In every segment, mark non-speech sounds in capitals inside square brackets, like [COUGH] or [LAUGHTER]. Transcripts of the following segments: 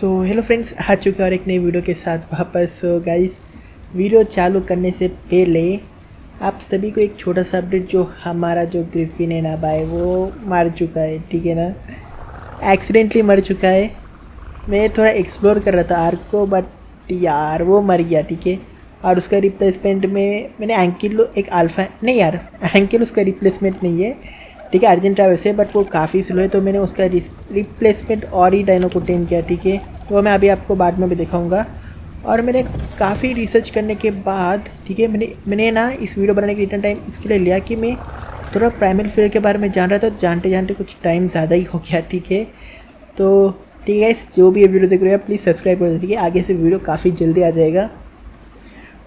So hello friends आ चुके हैं और एक नई वीडियो के साथ वापस। सो गाइस वीडियो चालू करने से पहले आप सभी को एक छोटा सा अपडेट जो हमारा जो ग्रिफिन है ना भाई, वो मार चुका है, ठीक है ना? एक्सीडेंटली मर चुका है। मैं थोड़ा एक्सप्लोर कर रहा था आर्क को बट यार, वो मर गया, ठीक है? और उसका रिप्लेसमेंट में मैंने एंकिल एक अल्फ़ा नहीं यार एंकिल उसका रिप्लेसमेंट नहीं है। ठीक है अर्जेंट अर्जेंटा वैसे बट वो काफ़ी स्लो है तो मैंने उसका रिप्लेसमेंट और ही डायनो को टेन किया, ठीक है? तो मैं अभी आपको बाद में भी दिखाऊँगा। और मैंने काफ़ी रिसर्च करने के बाद, ठीक है, मैंने मैंने ना इस वीडियो बनाने के रिटर्न टाइम इसके लिए लिया कि मैं थोड़ा प्राइमरी फेयर के बारे में जान रहा था तो जानते जानते कुछ टाइम ज़्यादा ही हो गया, ठीक है? तो ठीक है जो भी ये वीडियो देख रहे हैं प्लीज़ सब्सक्राइब कर दीजिए, आगे से वीडियो काफ़ी जल्दी आ जाएगा।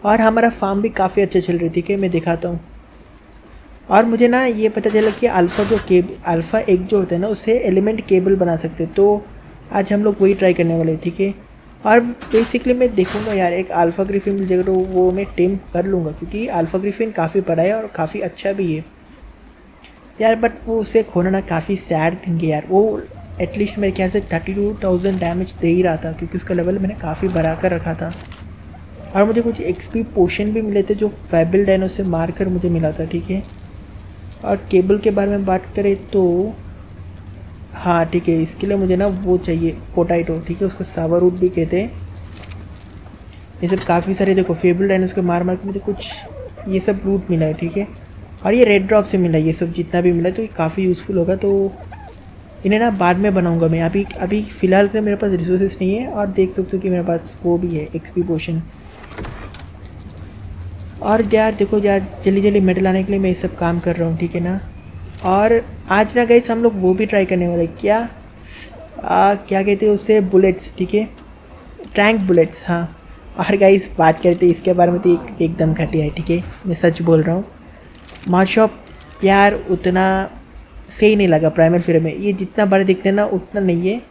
और हमारा फार्म भी काफ़ी अच्छा चल रही थी कि मैं दिखाता हूँ। और मुझे ना ये पता चला कि अल्फ़ा जो केब अल्फ़ा एक जो होता है ना उससे एलिमेंट केबल बना सकते तो आज हम लोग वही ट्राई करने वाले ठीक है? और बेसिकली मैं देखूँगा यार, एक अल्फ़ा ग्रिफिन मिल जाएगा तो वो मैं टेम कर लूँगा, क्योंकि अल्फ़ा ग्रिफिन काफ़ी बड़ा है और काफ़ी अच्छा भी है। यार बट वो उसे खोना ना काफ़ी सैड थिंग है यार। वो एटलीस्ट मेरे ख्याल से थर्टी टू थाउज़ेंड डैमेज दे ही रहा था, क्योंकि उसका लेवल मैंने काफ़ी बढ़ा कर रखा था। और मुझे कुछ एक्सपी पोशन भी मिले थे जो फैबिल डायनो से मार कर मुझे मिला था, ठीक है? और केबल के बारे में बात करें तो हाँ ठीक है, इसके लिए मुझे ना वो चाहिए पोटाइटो ठीक है, उसको सावर रूट भी कहते हैं। ये सब काफ़ी सारे, देखो फेबल डायनोस के मार मार के मुझे कुछ ये सब रूट मिला है, ठीक है। और ये रेड ड्रॉप से मिला है, ये सब जितना भी मिला तो ये काफ़ी यूज़फुल होगा तो इन्हें ना बाद में बनाऊँगा मैं। अभी अभी फ़िलहाल के मेरे पास रिसोर्सेस नहीं है और देख सकते हो कि मेरे पास वो भी है एक्सपी पोशन और यार देखो यार जल्दी जल्दी मेडल आने के लिए मैं ये सब काम कर रहा हूँ ठीक है ना? और आज ना गई हम लोग वो भी ट्राई करने वाले क्या? आ, क्या कहते हैं उसे? बुलेट्स ठीक है? टैंक बुलेट्स हाँ। और गाइस बात करते इसके बारे में तो एक एकदम घटिया है ठीक है? मैं सच बोल रहा हूँ। मार्शॉप यार उतना सही नहीं लगा प्राइमर फिर में। ये जितना बड़ा दिखते ना उतना नहीं है।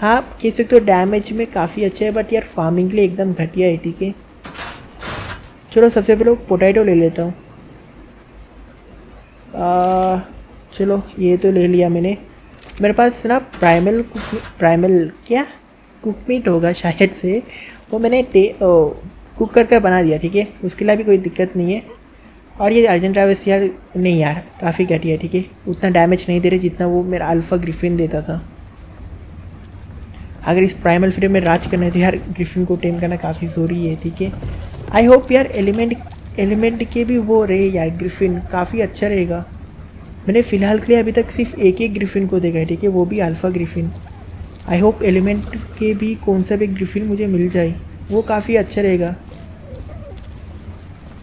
हाँ कह सकते हो डैमेज में काफ़ी अच्छा है बट यार फ़ार्मिंग के लिए एकदम घटिया है ठीक है? चलो सबसे पहले पोटैटो ले लेता हूँ। चलो ये तो ले लिया मैंने। मेरे पास ना प्राइमल प्राइमल क्या? कुक मीट होगा शायद से। वो मैंने ओ, कुक करके बना दिया ठीक है? उसके लिए भी कोई दिक्कत नहीं है। और ये अर्जेंट ट्रैवल्स यार नहीं यार काफ़ी घटिया ठीक है? उतना डैमेज नहीं दे रहे जितना वो मेरा अल्फ़ा ग्रिफिन देता था। अगर इस प्राइमल फ्रेम में राज करना है तो यार ग्रिफिन को टेम करना काफ़ी ज़रूरी है ठीक है? आई होप यार एलिमेंट एलिमेंट के भी वो रहे यार ग्रिफिन काफ़ी अच्छा रहेगा। मैंने फ़िलहाल के लिए अभी तक सिर्फ़ एक एक ग्रिफिन को देखा है ठीक है? वो भी alpha griffin I hope element के भी कौन सा भी ग्रिफिन मुझे मिल जाए। वो काफ़ी अच्छा रहेगा।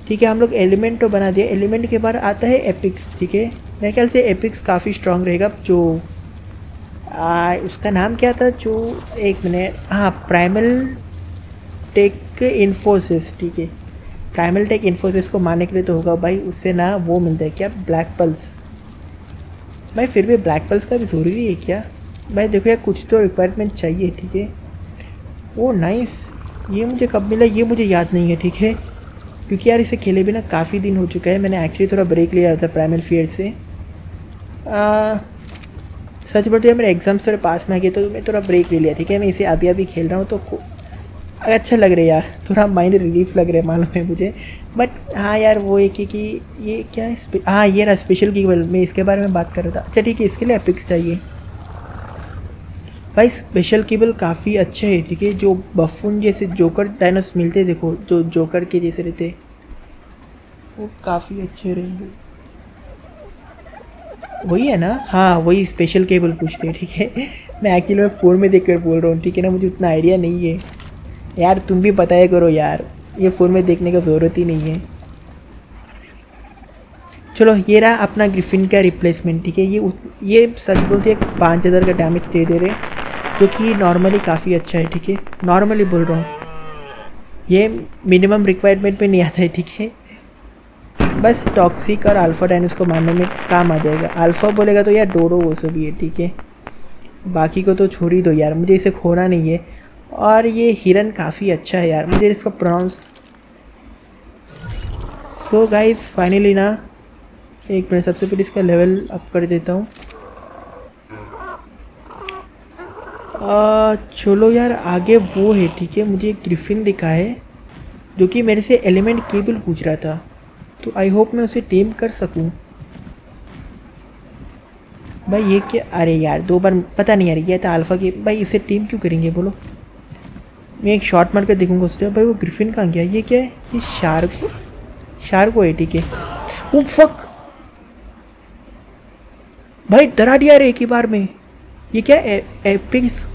ठीक है हम लोग एलिमेंट तो बना दिया। एलिमेंट के बाद आता है एपिक्स ठीक है? मेरे ख्याल से एपिक्स काफ़ी स्ट्रांग रहेगा जो आ, उसका नाम क्या था? जो एक मिनट हाँ प्राइमल टेक इन्फोसिस ठीक है? प्राइमल टेक इन्फोसिस को मारने के लिए तो होगा भाई उससे ना वो मिलता है क्या? ब्लैक पल्स भाई फिर भी ब्लैक पल्स का भी ज़रूरी है क्या? भाई देखो यार कुछ तो रिक्वायरमेंट चाहिए ठीक है? ओ नाइस ये मुझे कब मिला? ये मुझे याद नहीं है ठीक है? क्योंकि यार इसे खेले भी ना काफ़ी दिन हो चुका है। मैंने एक्चुअली थोड़ा ब्रेक लिया था प्राइमल फेयर से। आ, सच बोलते मेरे एग्ज़ाम्स थोड़े पास में आ गए तो मैं थोड़ा ब्रेक ले लिया ठीक है? मैं इसे अभी अभी खेल रहा हूँ तो अच्छा लग रहा है यार, थोड़ा माइंड रिलीफ लग रहा है, मालूम है मुझे। बट हाँ यार, वो एक ही कि ये क्या है हाँ ये रहा स्पेशल की मैं इसके बारे में बात कर रहा था। अच्छा ठीक है, इसके लिए एपिक्स चाहिए। भाई स्पेशल केबल काफ़ी अच्छे है, ठीक है? जो बफून जैसे जोकर डायनोस मिलते देखो, जो जोकर के जैसे रहते वो काफ़ी अच्छे रहेंगे। वही है ना? हाँ वही स्पेशल केबल पूछते हैं, ठीक है? [LAUGHS] मैं एक्चुअली मैं फ़ोन में देख कर बोल रहा हूँ, ठीक है ना? मुझे उतना आइडिया नहीं है। यार, तुम भी बताया करो यार, ये फ़ोन में देखने का ज़रूरत ही नहीं है। चलो, ये रहा अपना ग्रिफिन का रिप्लेसमेंट ठीक है? ये ये सच बोलते हैं, पाँच हज़ार का डैमेज दे दे रहे जो कि नॉर्मली काफ़ी अच्छा है, ठीक है? नॉर्मली बोल रहा हूँ, ये मिनिमम रिक्वायरमेंट में नहीं आता है, ठीक है? बस टॉक्सिक और अल्फ़ा डाइनस को मारने में काम आ जाएगा। अल्फ़ा बोलेगा तो यार डोडो वो सब ही है, ठीक है? बाकी को तो छोड़ ही दो यार, मुझे इसे खोना नहीं है। और ये हिरन काफ़ी अच्छा है यार, मुझे इसका प्रोनाउंस सो गाइस फाइनली ना, एक मिनट, सबसे पहले इसका लेवल अप कर देता हूँ। चलो यार, आगे वो है, ठीक है? मुझे एक ग्रिफिन दिखा है, जो कि मेरे से एलिमेंट केबल पूछ रहा था। तो आई होप मैं उसे टेम कर सकूँ। भाई, ये क्या अरे यार, दो बार पता नहीं यार, ये था अल्फ़ा की भाई, इसे टीम क्यों करेंगे, बोलो। मैं एक शॉट मार कर देखूँगा उससे भाई वो ग्रिफिन कहाँ गया? ये क्या है? ये शार्क शार्क है ठीक है वो फक भाई डरा दिया रे एक ही बार में। ये क्या एपिक्स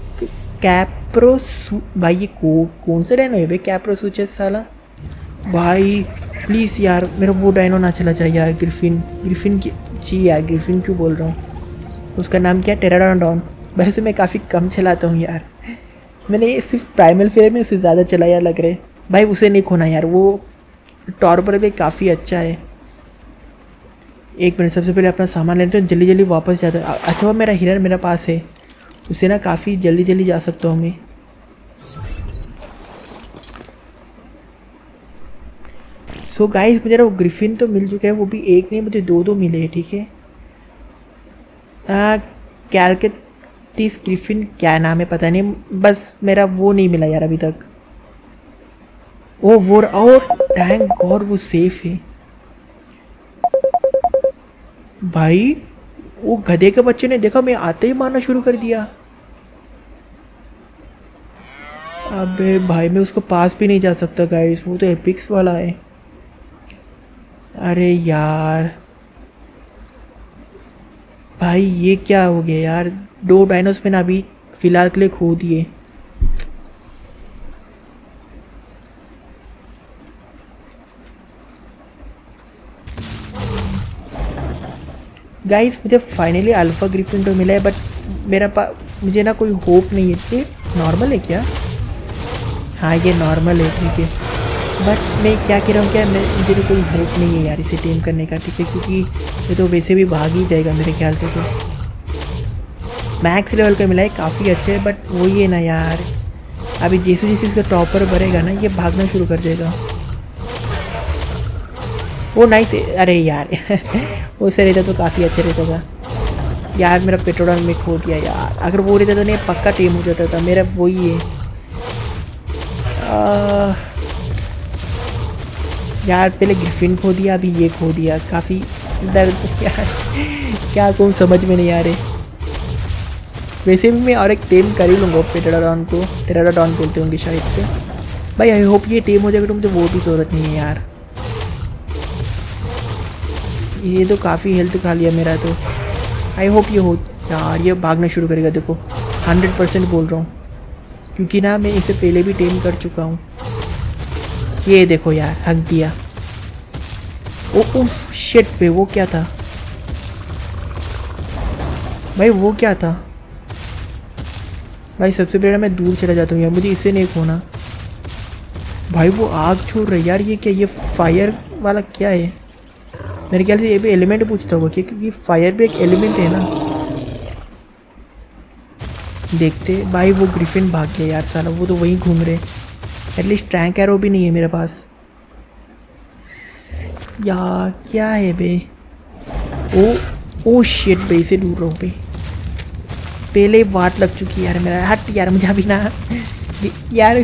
कैप्रो भाई ये को, कौन सा डायनो है भाई? कैप्रो सूचेस साला। भाई प्लीज़ यार मेरा वो डायनो ना चला जाए यार ग्रिफिन ग्रिफिन की जी यार ग्रिफिन क्यों बोल रहा हूँ? उसका नाम क्या? टेराडॉन वैसे मैं काफ़ी कम चलाता हूँ यार। मैंने सिर्फ़ प्राइमल फेयर में उसे ज़्यादा चलाया लग रहे भाई उसे नहीं खोना यार, वो टॉर्पर भी काफ़ी अच्छा है। एक मिनट, सबसे पहले अपना सामान लेते हैं जल्दी जल्दी वापस जाते है। अच्छा वो मेरा हिरन मेरे पास है। उसे ना काफ़ी जल्दी जल्दी जा सकता हूँ मैं। सो गाइस मुझे वो ग्रिफिन तो मिल चुका है, वो भी एक नहीं, मुझे दो दो मिले हैं, ठीक है? कैलकटिस ग्रिफिन क्या नाम है पता नहीं, बस मेरा वो नहीं मिला यार अभी तक। ओ, वो और टैंक गॉड वो सेफ़ है। भाई, वो गधे के बच्चे ने देखा, मैं आते ही मारना शुरू कर दिया। अबे भाई, मैं उसको पास भी नहीं जा सकता गाइस वो तो एपिक्स वाला है। अरे यार भाई, ये क्या हो गया यार? दो डायनोस मैंने अभी फ़िलहाल के लिए खो दिए। गाइस मुझे फाइनली अल्फ़ा ग्रिफिन तो मिला है बट मेरा पा, मुझे ना कोई होप नहीं है। ये नॉर्मल है क्या? हाँ ये नॉर्मल है, ठीक है। बट मैं क्या कह रहा हूँ, क्या मैं, मुझे कोई होप नहीं है यार इसे टेम करने का, ठीक है? क्योंकि ये तो वैसे भी भाग ही जाएगा मेरे ख्याल से तो। मैक्स लेवल का मिला है काफ़ी अच्छे बट वही है ना यार। अभी जैसे जैसे इसका टॉपर बढ़ेगा ना ये भागना शुरू कर देगा। वो नाइस अरे यार [LAUGHS] वो से रहता तो काफ़ी अच्छा रहता था। यार मेरा पेट्रोल में खो दिया यार। अगर वो रहता तो नहीं पक्का टीम हो जाता था मेरा वही है। आ, यार पहले ग्रिफिन खो दिया अभी ये खो दिया काफ़ी दर्द यार क्या कौन समझ में नहीं आ रहे? वैसे भी मैं और एक टीम कर ही लूँगा पेटाडॉन को। टेराडॉन बोलते होंगे शायद से। भाई आई होप ये टीम हो जाएगा तो मुझे वो भी ज़रूरत नहीं है यार। ये तो काफ़ी हेल्थ खा लिया मेरा तो। आई होप ये हो यार, ये भागना शुरू करेगा, देखो। हंड्रेड परसेंट बोल रहा हूँ। क्योंकि ना मैं इसे पहले भी टेम कर चुका हूँ। ये देखो यार, हक दिया। ओ उफ शेट पे वो क्या था? भाई, वो क्या था? भाई, सबसे पहले मैं दूर चला जाता हूँ यार, मुझे इसे नहीं खोना। भाई, वो आग छोड़ रहा यार, ये क्या, ये फायर वाला क्या है? मेरे ख्याल से ये भी एलिमेंट पूछता होगा, क्योंकि फायर भी एक एलिमेंट है ना। देखते, भाई, वो ग्रिफिन भाग गया यार साला, वो तो वहीं घूम रहे। एटलीस्ट ट्रैंक एरो भी नहीं है मेरे पास। यार क्या है बे? ओ ओ शेट बे से दूर रहो बे। पहले वाट लग चुकी है यार मेरा। हट यार, मुझे अभी ना यार,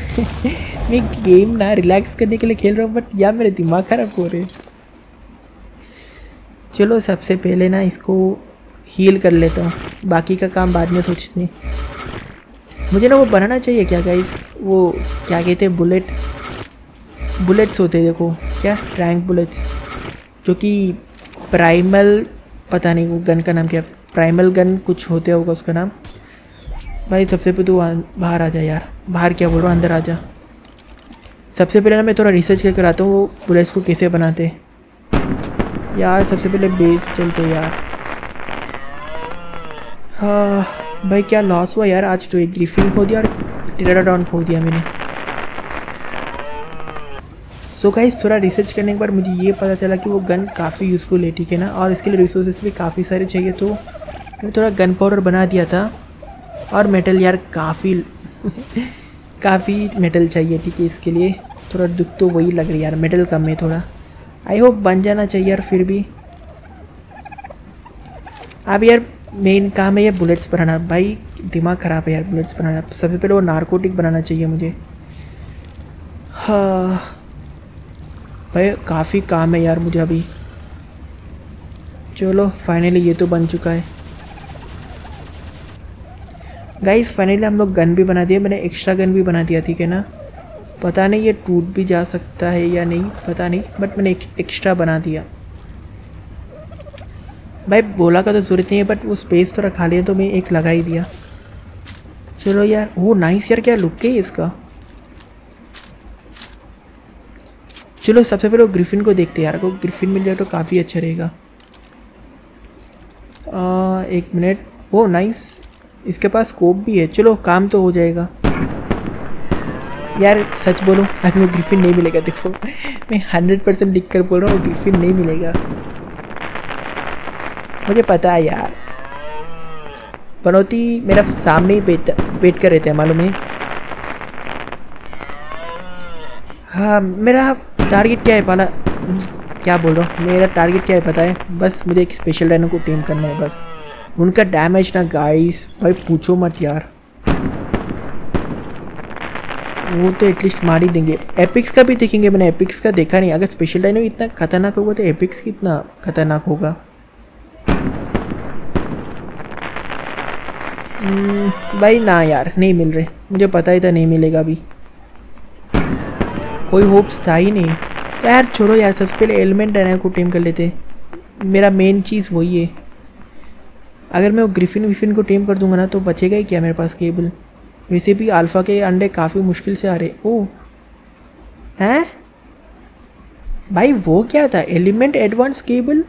मैं गेम ना रिलैक्स करने के लिए खेल रहा हूँ बट यार मेरे दिमाग ख़राब हो रहे चलो, सबसे पहले ना इसको हील कर लेता हूँ। बाकी का काम बाद में सोचते हैं। मुझे ना वो बनाना चाहिए क्या गाइस वो क्या कहते हैं बुलेट बुलेट्स होते देखो। क्या? रैंक बुलेट्स जो कि प्राइमल पता नहीं वो गन का नाम क्या प्राइमल गन कुछ होते होगा उसका नाम। भाई सबसे पहले तू बाहर आ जा यार। बाहर क्या बोल रहा हूँ? अंदर आ जा। सबसे पहले ना मैं थोड़ा रिसर्च करके आता हूँ, वो बुलेट्स को कैसे बनाते। यार सबसे पहले बेस चलते यार। हाँ भाई क्या लॉस हुआ यार? आज तो एक ग्रिफिन खो दिया और टेराडॉन खो दिया मैंने। सो so गाइस थोड़ा रिसर्च करने के बाद मुझे ये पता चला कि वो गन काफ़ी यूज़फुल है, ठीक है ना? और इसके लिए रिसोर्सेज भी काफ़ी सारे चाहिए तो मैंने थोड़ा गन पाउडर बना दिया था। और मेटल यार काफ़ी [LAUGHS] काफ़ी मेटल चाहिए, ठीक है, इसके लिए। थोड़ा दुख तो वही लग रही है यार मेटल कम है थोड़ा। आई होप बन जाना चाहिए यार फिर भी। अब यार मेन काम है ये बुलेट्स बनाना। भाई, दिमाग ख़राब है यार बुलेट्स बनाना। सबसे पहले वो नारकोटिक बनाना चाहिए मुझे। हाँ। भाई काफ़ी काम है यार मुझे अभी। चलो फाइनली ये तो बन चुका है। गाइस फाइनली हम लोग गन भी बना दिया। मैंने एक्स्ट्रा गन भी बना दिया ठीक है ना? पता नहीं ये टूट भी जा सकता है या नहीं पता नहीं बट मैंने एक, एक्स्ट्रा बना दिया। भाई बोला का तो ज़रूरत नहीं है बट वो स्पेस तो रखा लिया तो मैं एक लगा ही दिया। चलो यार वो नाइस यार क्या लुक है इसका? चलो सबसे पहले ग्रिफिन को देखते यार को ग्रिफिन मिल जाए तो काफ़ी अच्छा रहेगा। एक मिनट। वो नाइस इसके पास स्कोप भी है। चलो, काम तो हो जाएगा। यार, सच बोलो अभी वो ग्रिफिन नहीं मिलेगा, देखो। मैं हंड्रेड परसेंट लिख कर बोल रहा हूँ ग्रिफिन नहीं मिलेगा। मुझे पता है यार। बनौती मेरा सामने ही वेट वेट कर रहे थे मालूम है? हाँ मेरा टारगेट क्या है पाला? क्या बोल रहा हूँ? मेरा टारगेट क्या है पता है? बस मुझे एक स्पेशल डायनो को टीम करना है बस। उनका डैमेज ना गाइस भाई पूछो मत यार। वो तो एटलीस्ट मार ही देंगे। एपिक्स का भी देखेंगे मैंने एपिक्स का देखा नहीं। अगर स्पेशल डायनो इतना खतरनाक होगा तो एपिक्स कितना खतरनाक होगा। हम्म, भाई ना यार नहीं मिल रहे। मुझे पता ही था नहीं मिलेगा अभी। कोई होप्स था ही नहीं। तो यार छोड़ो यार, सबसे पहले एलिमेंट डायना को टीम कर लेते। मेरा मेन चीज़ वही है। अगर मैं वो ग्रिफिन विफिन को टीम कर दूँगा ना तो बचेगा ही क्या मेरे पास केबल वैसे भी अल्फ़ा के अंडे काफ़ी मुश्किल से आ रहे। ओ, हैं? भाई वो क्या था? एलिमेंट एडवांस केबल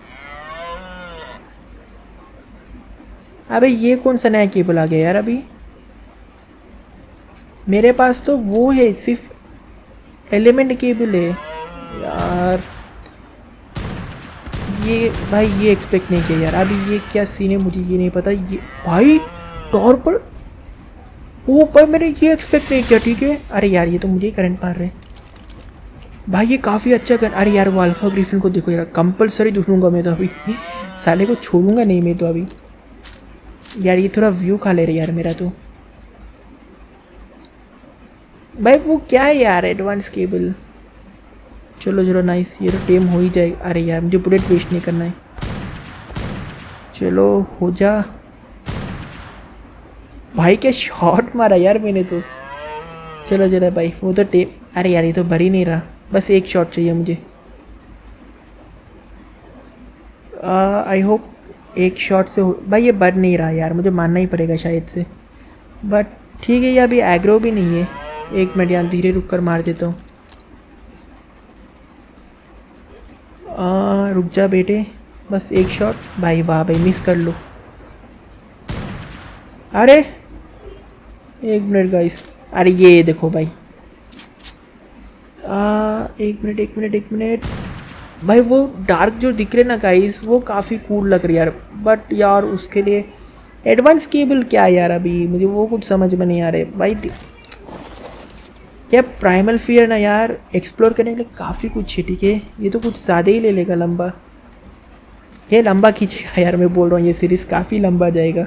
अबे ये कौन सा नया केबल आ गया यार अभी? मेरे पास तो वो है, सिर्फ़ एलिमेंट केबल है यार। ये भाई, ये एक्सपेक्ट नहीं किया यार। अभी ये क्या सीन है, मुझे ये नहीं पता। ये भाई टॉर पर वो पर मैंने ये एक्सपेक्ट नहीं किया, ठीक है? अरे यार, ये तो मुझे ही करंट मार रहे भाई, ये काफ़ी अच्छा कर अरे यार, वो अल्फ़ा ग्रीफिन को देखो यार। कंपलसरी ढूंढूँगा मैं तो अभी। साले को छोड़ूँगा नहीं मैं तो अभी। यार, ये थोड़ा व्यू खा ले रहे यार मेरा तो। भाई, वो क्या है यार एडवांस केबल चलो चलो नाइस ये तो टेम हो ही जाए। अरे यार, मुझे बुलेट वेस्ट नहीं करना है। चलो, हो जा। भाई, क्या शॉट मारा यार मैंने तो। चलो चलो भाई, वो तो टेम अरे यार, ये तो भर ही नहीं रहा। बस एक शॉट चाहिए मुझे। आई होप एक शॉट से हो भाई, ये बढ़ नहीं रहा यार, मुझे मानना ही पड़ेगा शायद से। बट ठीक है, ये अभी एग्रो भी नहीं है। एक मिनट यहाँ धीरे रुक कर मार देता हूँ। रुक जा बेटे बस एक शॉट भाई वाह भाई मिस कर लो। अरे एक मिनट गाइस अरे ये देखो भाई। आ, एक मिनट एक मिनट एक मिनट। भाई वो डार्क जो दिख रहे ना गाइस वो काफ़ी कूल लग रही यार। बट यार उसके लिए एडवांस केबल क्या है यार अभी? मुझे वो कुछ समझ में नहीं आ रहे भाई क्या प्राइमल फियर ना यार एक्सप्लोर करने के लिए काफ़ी कुछ है, ठीक है? ये तो कुछ ज़्यादा ही ले लेगा लंबा। ये लंबा खींचेगा यार, मैं बोल रहा हूँ, ये सीरीज़ काफ़ी लंबा जाएगा।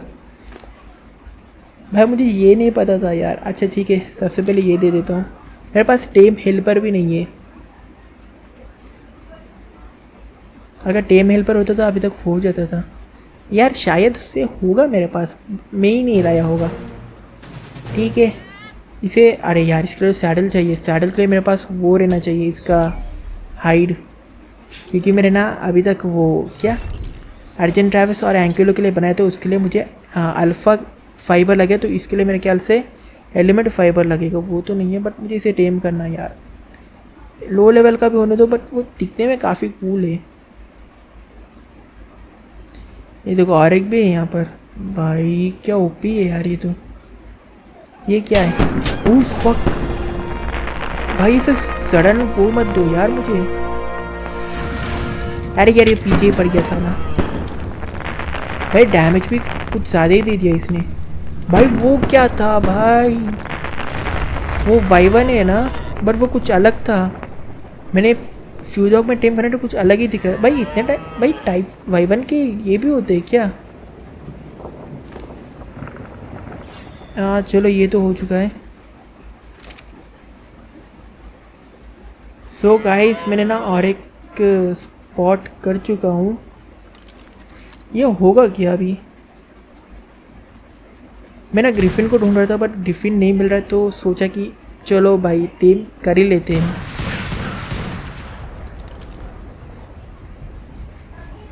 भाई, मुझे ये नहीं पता था यार। अच्छा ठीक है, सबसे पहले ये दे देता हूँ। मेरे पास टेम हेल्पर भी नहीं है। अगर टेम हेल्पर होता तो अभी तक हो जाता था। यार, शायद उससे होगा मेरे पास। मैं ही नहीं लाया होगा। ठीक है इसे, अरे यार, इसके लिए सैडल चाहिए। सैडल के लिए मेरे पास वो रहना चाहिए, इसका हाइड क्योंकि मेरे ना अभी तक वो, क्या? अर्जेंट ट्रैवल्स और एंकिलो के लिए बनाए थे, उसके लिए मुझे अल्फ़ा फाइबर लगे तो इसके लिए मेरे ख्याल से एलिमेंट फाइबर लगेगा। वो तो नहीं है बट मुझे इसे टेम करना है यार। लो लेवल का भी होने दो बट वो दिखने में काफ़ी कूल है। ये देखो, और एक भी है यहाँ पर। भाई, क्या ओपी है यार ये तो। ये क्या है? फक भाई, इसे सडन वो मत दो यार मुझे। अरे यार, ये पीछे ही पड़ गया साला। भाई डैमेज भी कुछ ज़्यादा ही दे दिया इसने। भाई, वो क्या था भाई? वो वाइवन है ना बट वो कुछ अलग था। मैंने फ्यूजॉक में टेम करने तो कुछ अलग ही दिख रहा है। भाई, इतने टाइप भाई टाइप वाइवन के ये भी होते हैं क्या? आ, चलो ये तो हो चुका है। सो so गाइस मैंने ना और एक स्पॉट कर चुका हूँ। ये होगा क्या अभी? मैं ना ग्रिफिन को ढूंढ रहा था बट ग्रिफिन नहीं मिल रहा है तो सोचा कि चलो भाई टीम कर ही लेते हैं।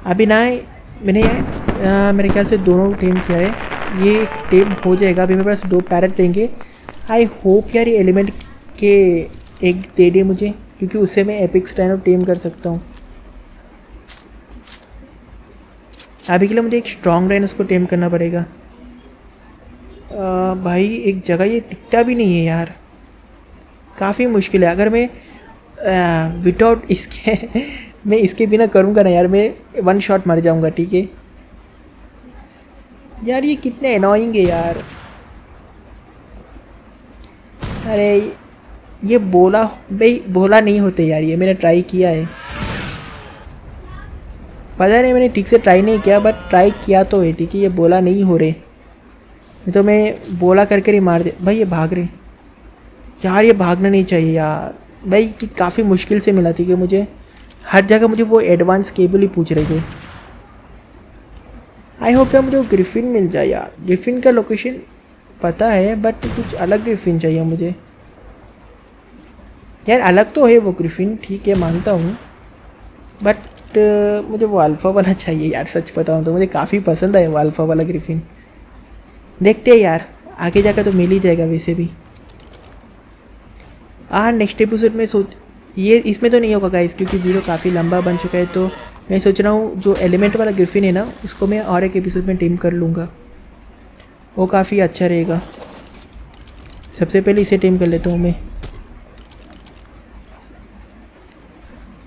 अभी ना मैंने मेरे ख्याल से दोनों टीम किया है। ये टेम हो जाएगा। अभी मेरे पास दो पैरेट रहेंगे। आई होप यार ये एलिमेंट के एक दे दे मुझे क्योंकि उससे मैं एपिक स्टैंड और टीम कर सकता हूँ। अभी के लिए मुझे एक स्ट्रॉन्ग रेन उसको टेम करना पड़ेगा। आ, भाई एक जगह ये टिकता भी नहीं है यार। काफ़ी मुश्किल है। अगर मैं विदाउट इसके [LAUGHS] मैं इसके बिना करूँगा ना यार मैं वन शॉट मर जाऊँगा ठीक है? यार, ये कितने अनोइंग है यार। अरे, ये बोला, भाई, बोला नहीं होते यार, ये मैंने ट्राई किया है। पता नहीं मैंने ठीक से ट्राई नहीं किया बट ट्राई किया तो है, ठीक है, ये बोला नहीं हो रहे। नहीं तो मैं बोला करके ही मार दे। भाई, ये भाग रहे। यार, ये भागना नहीं चाहिए यार। भाई कि काफ़ी मुश्किल से मिला थी कि मुझे। हर जगह मुझे वो एडवांस केबल ही पूछ रहे थे। आई होप यार मुझे ग्रिफिन मिल जाए यार। ग्रिफिन का लोकेशन पता है बट कुछ अलग ग्रिफिन चाहिए मुझे। यार अलग तो है वो ग्रिफिन ठीक है, मानता हूँ। बट मुझे वो अल्फ़ा वाला चाहिए यार, सच बताऊँ तो। मुझे काफ़ी पसंद है वो अल्फ़ा वाला ग्रिफिन देखते हैं यार, आगे जाकर तो मिल ही जाएगा वैसे भी। हाँ नेक्स्ट एपिसोड में सोच, ये इसमें तो नहीं होगा गाइस क्योंकि वीडियो काफ़ी लंबा बन चुका है तो मैं सोच रहा हूँ, जो एलिमेंट वाला ग्रिफिन है ना, उसको मैं और एक एपिसोड में टीम कर लूँगा। वो काफ़ी अच्छा रहेगा। सबसे पहले इसे टीम कर लेता हूँ मैं।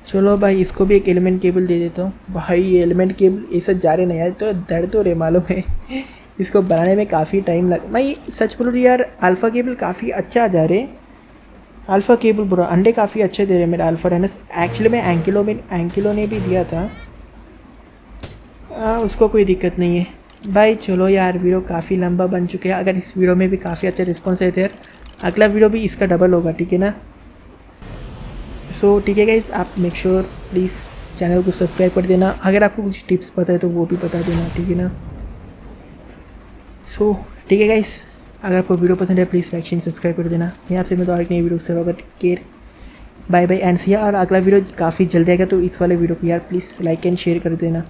चलो भाई, इसको भी एक एलिमेंट केबल दे देता हूँ। भाई, ये एलिमेंट केबल ऐसा जा रहे ना यार तो दर्द तो रहे मालूम है। [LAUGHS] इसको बनाने में काफ़ी टाइम लग भाई, सच बोलो यार अल्फ़ा केबल काफ़ी अच्छा जा रहे अल्फ़ा केबल बुरा अंडे काफ़ी अच्छे दे रहे मेरे अल्फ़ा रेनस एक्चुअली में एंकिलो में एंकिलो ने भी दिया था। आ, उसको कोई दिक्कत नहीं है। भाई चलो यार वीडियो काफ़ी लंबा बन चुके हैं। अगर इस वीडियो में भी काफ़ी अच्छा रिस्पॉन्स है थे अगला वीडियो भी इसका डबल होगा ठीक है ना? सो ठीक है गाइज़ आप मेक श्योर प्लीज़ चैनल को सब्सक्राइब कर देना। अगर आपको कुछ टिप्स पता है तो वो भी बता देना ठीक है ना? सो ठीक है गाइज़ अगर आपको वीडियो पसंद है प्लीज़ लाइक शेयर सब्सक्राइब कर देना। मैं आपसे मैं तो और एक नई वीडियो से होगा। Care bye bye and see और अगला वीडियो काफ़ी जल्दी आएगा तो इस वाले वीडियो को यार प्लीज़ लाइक एंड शेयर कर देना।